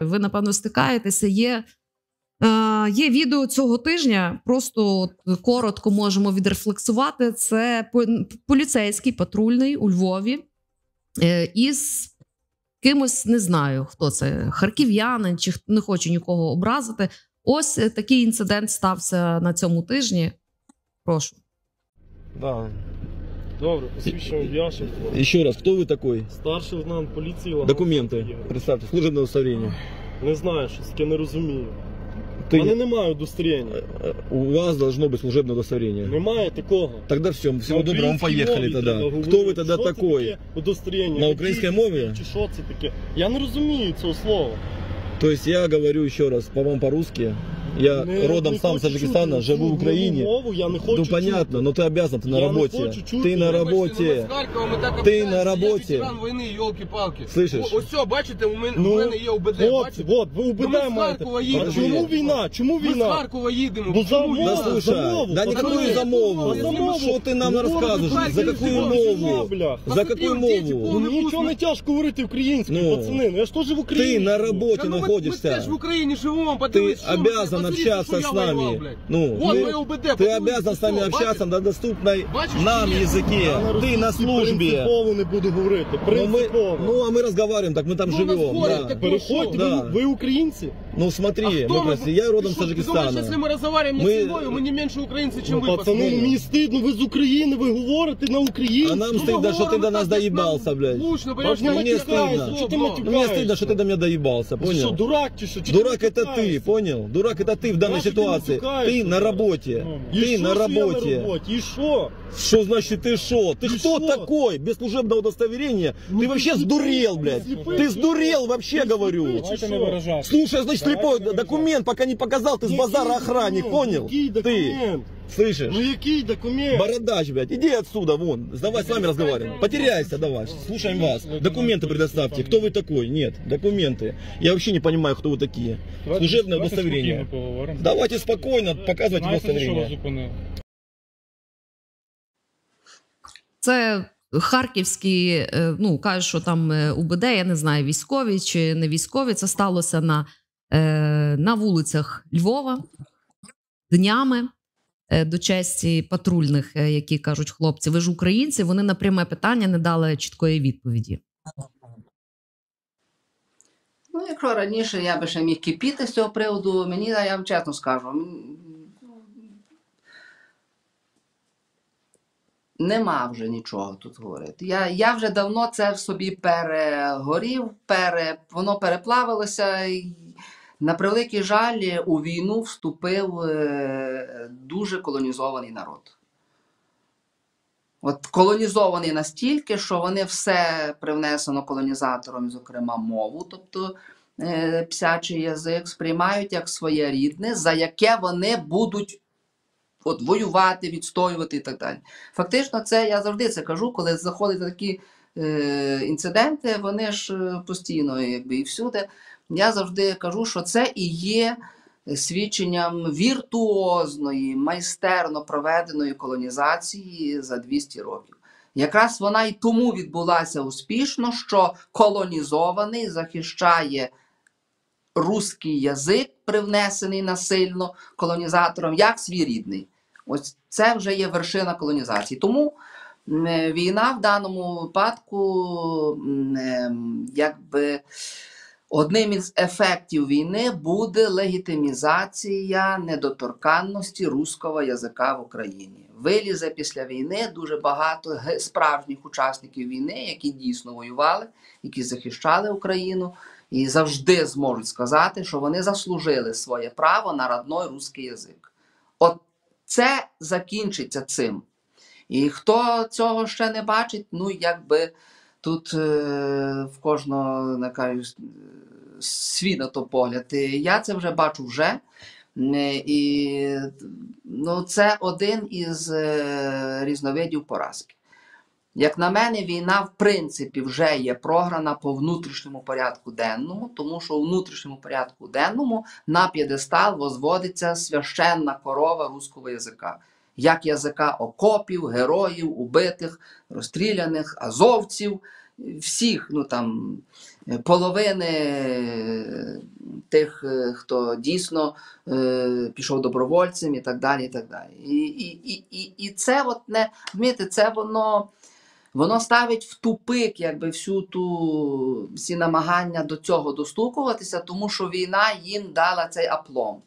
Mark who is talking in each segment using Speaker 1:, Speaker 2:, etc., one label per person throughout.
Speaker 1: Ви напевно стикаєтеся. Є е, є відео цього тижня. Просто коротко можемо відрефлексувати. Це поліцейський патрульний у Львові е, із кимось не знаю, хто це харків'янин, чи не хочу нікого образити. Ось такий інцидент стався на цьому тижні. Прошу.
Speaker 2: Да.
Speaker 3: Добре, посвідчення Яшин.
Speaker 2: Еще раз, кто вы такой?
Speaker 3: Старший лейтенант поліції Лаган
Speaker 2: Документы.
Speaker 3: Сергій.
Speaker 2: Представьте, служебное удостоверение.
Speaker 3: Не знаю, щось таке не розумію. У
Speaker 2: Ты,
Speaker 3: мене немає удостоверення.
Speaker 2: э, у вас должно быть служебное удостоверение.
Speaker 3: Немає такого.
Speaker 2: Тогда все, всего
Speaker 3: На
Speaker 2: доброго, мы
Speaker 3: українській
Speaker 2: поехали
Speaker 3: мові
Speaker 2: тогда.
Speaker 3: треба
Speaker 2: Кто вы
Speaker 3: говорити.
Speaker 2: тогда
Speaker 3: Що це
Speaker 2: такой?
Speaker 3: таке Удостоверення.
Speaker 2: На
Speaker 3: Які
Speaker 2: українській
Speaker 3: ці-
Speaker 2: мові?
Speaker 3: Чи що це таке? Я не розумію цього слова.
Speaker 2: То есть я говорю еще раз по вам по-русски. Я
Speaker 3: Не-
Speaker 2: родом
Speaker 3: не
Speaker 2: сам
Speaker 3: хочу
Speaker 2: с Таджикистана,
Speaker 3: чути
Speaker 2: живу в
Speaker 3: цю
Speaker 2: Украине.
Speaker 3: мову, я не хочу
Speaker 2: Ну
Speaker 3: чути.
Speaker 2: понятно, но ты обязан, ты на
Speaker 3: Я не
Speaker 2: работе.
Speaker 3: хочу чути.
Speaker 2: Ты на
Speaker 3: Вибачте,
Speaker 2: работе. Ти на роботі.
Speaker 4: Я ветеран війни, йолки-палки.
Speaker 2: Слышиш?
Speaker 4: О- Ось все, бачите, у мене,
Speaker 3: Ну,
Speaker 4: у мене є УБД,
Speaker 3: От,
Speaker 4: бачите?
Speaker 3: от, ви УБД
Speaker 4: Ну, ми з
Speaker 3: маєте.
Speaker 4: Харкова
Speaker 3: А
Speaker 4: їдемо.
Speaker 3: чому війна? Чому
Speaker 4: Ми з
Speaker 3: війна?
Speaker 4: Харкова їдемо.
Speaker 3: Ну, за
Speaker 4: Чому
Speaker 3: мову,
Speaker 2: Да
Speaker 4: війна?
Speaker 3: за
Speaker 2: слушай,
Speaker 3: мову,
Speaker 2: да
Speaker 3: за
Speaker 2: никакую
Speaker 3: мову.
Speaker 2: за мову.
Speaker 3: За мову.
Speaker 2: Что ты нам
Speaker 3: Ну,
Speaker 2: рассказываешь?
Speaker 4: Харків,
Speaker 2: За какую
Speaker 4: Харків,
Speaker 2: мову?
Speaker 3: бля.
Speaker 2: За какую
Speaker 4: Посмотри,
Speaker 2: мову?
Speaker 3: Ну,
Speaker 4: Ну,
Speaker 3: мені
Speaker 4: пусть
Speaker 3: нічого
Speaker 4: ми-
Speaker 3: не тяжко говорити українською,
Speaker 4: Ну.
Speaker 3: пацани. Ну я ж теж в Україні.
Speaker 2: Ты на
Speaker 3: живу.
Speaker 2: работе
Speaker 4: Та ну, ми- Ми
Speaker 2: находишься.
Speaker 4: теж в Україні живемо,
Speaker 2: Ты
Speaker 4: подивись, що ми-
Speaker 2: обязан
Speaker 4: посмотрите,
Speaker 2: общаться
Speaker 4: що
Speaker 2: с
Speaker 4: я воював,
Speaker 2: нами.
Speaker 4: блядь.
Speaker 2: Ну,
Speaker 4: Вон
Speaker 2: ты-
Speaker 4: моє УБД,
Speaker 2: Ты
Speaker 4: подивись,
Speaker 2: обязан с нами
Speaker 4: що,
Speaker 2: общаться на доступной
Speaker 4: Бачишь,
Speaker 2: нам
Speaker 4: нет?
Speaker 2: языке.
Speaker 3: Я на
Speaker 2: Ты на
Speaker 3: російській
Speaker 2: службе.
Speaker 3: Принципово не буду говорити.
Speaker 2: Ну, мы,
Speaker 3: Принципово.
Speaker 2: ну, а мы разговариваем, так мы там
Speaker 4: Ну,
Speaker 2: живем.
Speaker 4: разговариваем,
Speaker 2: да.
Speaker 4: так
Speaker 3: Переходьте,
Speaker 2: Да.
Speaker 3: ви, ви українці?
Speaker 2: Ну смотри,
Speaker 4: А
Speaker 2: мы
Speaker 4: кто мы?
Speaker 2: просто- я родом
Speaker 4: Ты
Speaker 2: с
Speaker 4: что, ты думаешь,
Speaker 2: Таджикистана.
Speaker 4: если мы разговариваем
Speaker 2: Мы-
Speaker 4: на семьою, мы не меньше украинцы, чем
Speaker 3: Ну,
Speaker 4: вы,
Speaker 3: пацани,
Speaker 4: пацаны?
Speaker 3: ну, мені стидно, ви з України, ви говорите на Україні.
Speaker 2: А нам
Speaker 4: Ну,
Speaker 2: стыдно, что ты
Speaker 4: говорим,
Speaker 2: до нас
Speaker 4: так, как
Speaker 2: доебался,
Speaker 4: нам
Speaker 2: блядь.
Speaker 4: Лучно,
Speaker 3: Да
Speaker 4: понимаешь,
Speaker 3: мне
Speaker 4: не
Speaker 2: Мне
Speaker 4: матюкайся,
Speaker 2: стыдно.
Speaker 3: Что ты
Speaker 4: но-
Speaker 2: Ну, мне
Speaker 3: матюкаешься?
Speaker 2: стыдно, что ты до меня доебался,
Speaker 3: Ти що,
Speaker 2: понял?
Speaker 3: дурак чи що? Чи
Speaker 2: Дурак
Speaker 3: ти
Speaker 2: это ты,
Speaker 3: матюкаєшся?
Speaker 2: понял? Дурак это ты в данной
Speaker 3: Нащо ти
Speaker 2: ситуации.
Speaker 3: матюкаєшся,
Speaker 2: Ты на
Speaker 3: блядь?
Speaker 2: работе.
Speaker 3: І
Speaker 2: Ты
Speaker 3: що,
Speaker 2: на
Speaker 3: що я
Speaker 2: работе.
Speaker 3: на роботі? І що?
Speaker 2: Что значит ты шо? Ты
Speaker 3: И
Speaker 2: кто
Speaker 3: шо?
Speaker 2: такой? Без служебного удостоверения?
Speaker 3: Ну
Speaker 2: ты
Speaker 3: ты
Speaker 2: вообще
Speaker 3: слепой,
Speaker 2: сдурел,
Speaker 3: ты
Speaker 2: блядь.
Speaker 3: слепой,
Speaker 2: Ты
Speaker 3: ты
Speaker 2: сдурел
Speaker 3: что?
Speaker 2: вообще,
Speaker 3: Ты
Speaker 2: говорю.
Speaker 3: слепой,
Speaker 5: Давайте
Speaker 3: чи
Speaker 5: не
Speaker 3: що?
Speaker 5: выражаться.
Speaker 2: Слушай, значит,
Speaker 5: Давайте
Speaker 2: слепой
Speaker 5: не
Speaker 2: документ пока не показал, ты с
Speaker 3: Який
Speaker 2: базара охранник,
Speaker 3: документ?
Speaker 2: понял?
Speaker 3: Який
Speaker 2: Ты,
Speaker 3: документ?
Speaker 2: слышишь?
Speaker 3: Ну який документ?
Speaker 2: Бородач, блядь, иди отсюда, вон. Давай с вами разговариваем. Потеряйся, давай. Слушаем вас. Документы предоставьте. Кто вы такой? Нет, документы. Я вообще не понимаю, кто вы такие.
Speaker 5: Давайте-
Speaker 2: Служебное
Speaker 5: давайте
Speaker 2: удостоверение.
Speaker 5: спокійно поговоримо.
Speaker 2: Давайте спокойно показывайте
Speaker 5: Знаєте, за що вас
Speaker 2: удостоверение.
Speaker 5: зупинили?
Speaker 1: Це харківські, е, ну кажуть, що там е, УБД, я не знаю, військові чи не військові. Це сталося на, е, на вулицях Львова днями. е, До честі патрульних, е, які кажуть хлопці, ви ж українці, вони на пряме питання не дали чіткої відповіді.
Speaker 6: Ну, якщо раніше я би ще міг кипіти з цього приводу, мені, я вам чесно скажу, нема вже нічого тут говорити. Я, я вже давно це в собі перегорів, пере, воно переплавилося. На превеликий жаль, у війну вступив е, дуже колонізований народ. От колонізований настільки, що вони все привнесено колонізатором, зокрема мову, тобто е, псячий язик, сприймають як своє рідне, за яке вони будуть от, воювати, відстоювати і так далі. Фактично, це я завжди це кажу, коли заходять такі е, інциденти, вони ж е, постійно якби, і всюди. Я завжди кажу, що це і є свідченням віртуозної, майстерно проведеної колонізації за 200 років. Якраз вона і тому відбулася успішно, що колонізований захищає руський язик, привнесений насильно колонізатором, як свій рідний. Ось це вже є вершина колонізації. Тому е, війна в даному випадку, е, якби. Одним із ефектів війни буде легітимізація недоторканності руського язика в Україні. Вилізе після війни дуже багато справжніх учасників війни, які дійсно воювали, які захищали Україну, і завжди зможуть сказати, що вони заслужили своє право на родной русський язик. От це закінчиться цим. І хто цього ще не бачить, ну якби тут е, в кожного не кажу, свій на то погляд. Я це вже бачу вже. І ну, це один із е, різновидів поразки. Як на мене, війна в принципі вже є програна по внутрішньому порядку денному, тому що у внутрішньому порядку денному на п'єдестал возводиться священна корова руського язика, як язика окопів, героїв, убитих, розстріляних, азовців всіх, ну там половини е, тих, е, хто дійсно е, пішов добровольцем і так далі. І, так далі. І, і, і, і, це от не розумієте, це воно. Воно ставить в тупик якби всю ту всі намагання до цього достукуватися, тому що війна їм дала цей апломб.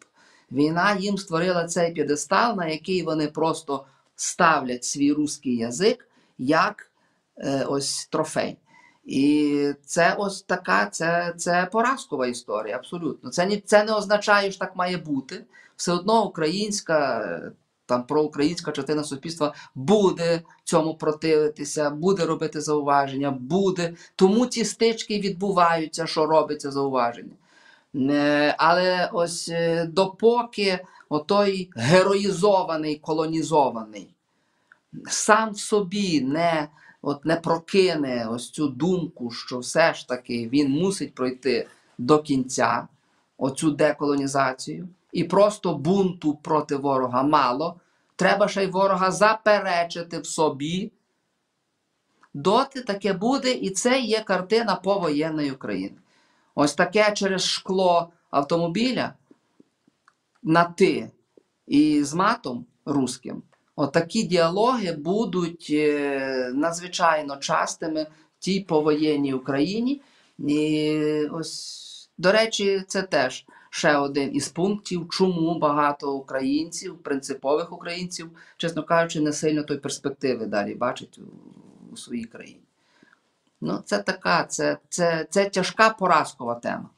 Speaker 6: Війна їм створила цей п'єдестал, на який вони просто ставлять свій руський язик як е, ось трофей. І це ось така, це, це поразкова історія, абсолютно. Це, це не означає, що так має бути. Все одно українська, там проукраїнська частина суспільства буде цьому противитися, буде робити зауваження, буде. Тому ці стички відбуваються, що робиться зауваження. Не, але ось е, допоки отой героїзований, колонізований сам в собі не, от, не прокине ось цю думку, що все ж таки він мусить пройти до кінця оцю деколонізацію, і просто бунту проти ворога мало. Треба ще й ворога заперечити в собі. Доти таке буде, і це є картина повоєнної України. Ось таке через шкло автомобіля на ти і з матом руським. Отакі діалоги будуть е, надзвичайно частими в тій повоєнній Україні. І ось, до речі, це теж ще один із пунктів, чому багато українців, принципових українців, чесно кажучи, не сильно той перспективи далі бачать у, у своїй країні. Ну, це така, це, це, це тяжка поразкова тема.